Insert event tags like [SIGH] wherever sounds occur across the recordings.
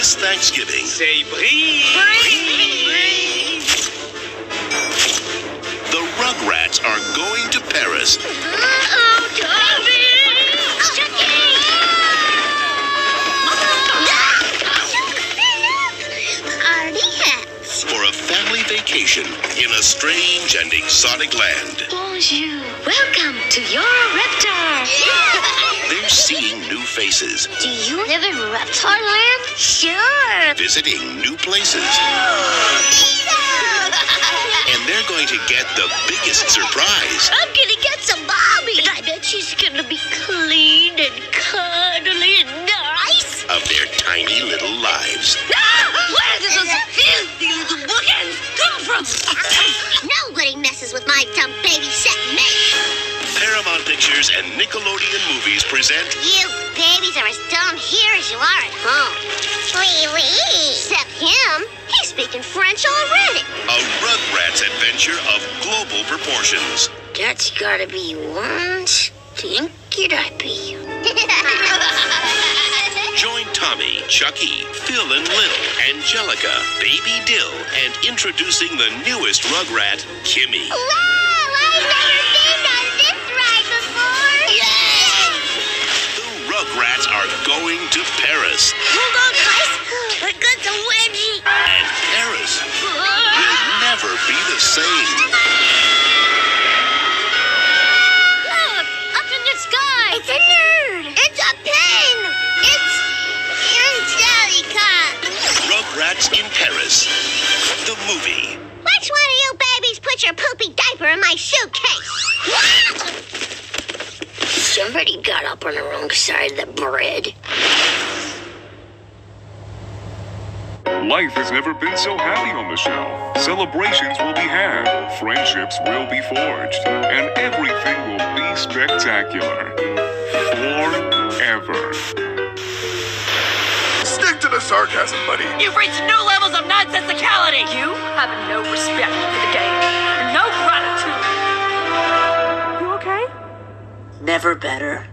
This Thanksgiving, Say breathe. the Rugrats are going to Paris Uh-oh, Toby! For a family vacation in a strange and exotic land. Bonjour. Welcome to your faces, Do you live in reptile land? Sure. visiting new places, and they're going to get the biggest surprise I'm gonna get some Bobby. And I bet she's gonna be clean and cuddly and nice. of their tiny little lives. Ah, [GASPS] where did those filthy little bookends come from? Nobody messes with my dumb babysit me. Paramount Pictures and Nickelodeon Movies present You babies are as dumb here as you are at home. Wee wee. Except him. He's speaking French already. a Rugrats adventure of global proportions. That's gotta be one stinky diaper. [LAUGHS] Join Tommy, Chucky, Phil and Lil, Angelica, Baby Dill, and introducing the newest Rugrat, Kimi. Wow, in Paris, the movie. Which one of you babies put your poopy diaper in my suitcase? Somebody got up on the wrong side of the bread. Life has never been so happy on the show. Celebrations will be had, friendships will be forged, and everything will be spectacular. Forever. Stick the sarcasm, buddy. You've reached new levels of nonsensicality! You have no respect for the game, no gratitude. You okay? Never better.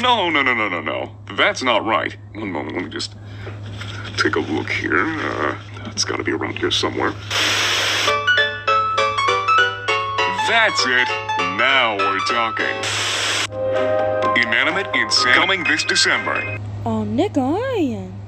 No, no, no, no, no, no. That's not right. One moment, let me just take a look here. Uh, it's got to be around here somewhere. That's it. Now we're talking. Inanimate Insanity coming this December. Oh, on Nickelodeon.